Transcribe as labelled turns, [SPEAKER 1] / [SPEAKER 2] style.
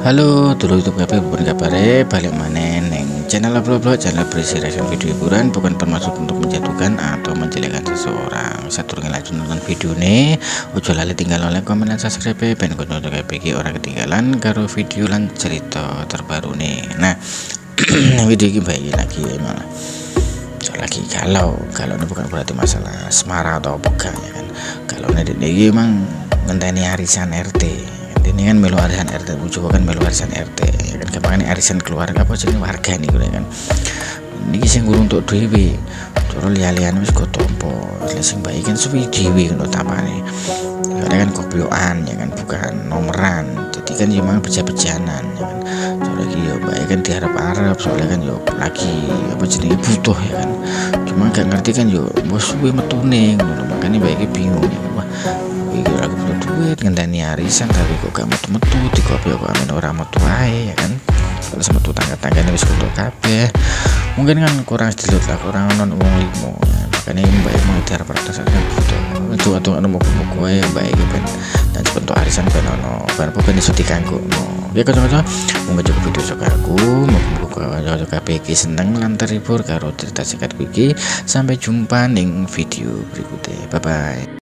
[SPEAKER 1] Halo, dulu YouTube kabeh pun kabare balik mana neng channel upload channel berisi reaction video hiburan bukan termasuk untuk menjatuhkan atau menjelekkan seseorang. Satu lanjut nonton video nih, ojo lali tinggal oleh komen dan subscribe ben kudu untuk bagi orang ketinggalan karo video lan cerita terbaru nih. Nah, video ini baik lagi ya malah lagi kalau kalau ini bukan berarti masalah semara atau bukan ya kan? Kalau ini ini emang ngenteni arisan RT melu arisan RT bujuk kan melu arisan RT ya kan? Kapan arisan keluarga apa jadi warga nih gue kan? Ini sing gurung untuk dewi terus lihat-lihat wis kok tompo. Sing baik kan suwi dewi kan tapane karena kan kopioan ya kan? Bukan nomoran jadi kan cuma berjalan-berjalan ya kan? Lagi ya baik kan diharap-harap soalnya kan yo lagi apa jadi butuh ya kan? Cuma gak ngerti kan yo bos gue metune makanya baiknya bingung ya kan? Wah arisan tapi kok gak metu-metu di kopi kok amin orang metu ae ya kan? Kalau sama tuh tangga-tangga ini bisa untuk kabeh. Mungkin kan kurang sedikit lah kurang non uang limo ya. makanya ini baik mau pada saat butuh itu atau anu mau buku yang baik ben dan sebentuk arisan ben ono ben bukan iso diganggu no ya mau cukup video suka aku mau buku kanca KPG seneng lan terhibur karo cerita singkat iki. Sampai jumpa ning video berikutnya. Bye bye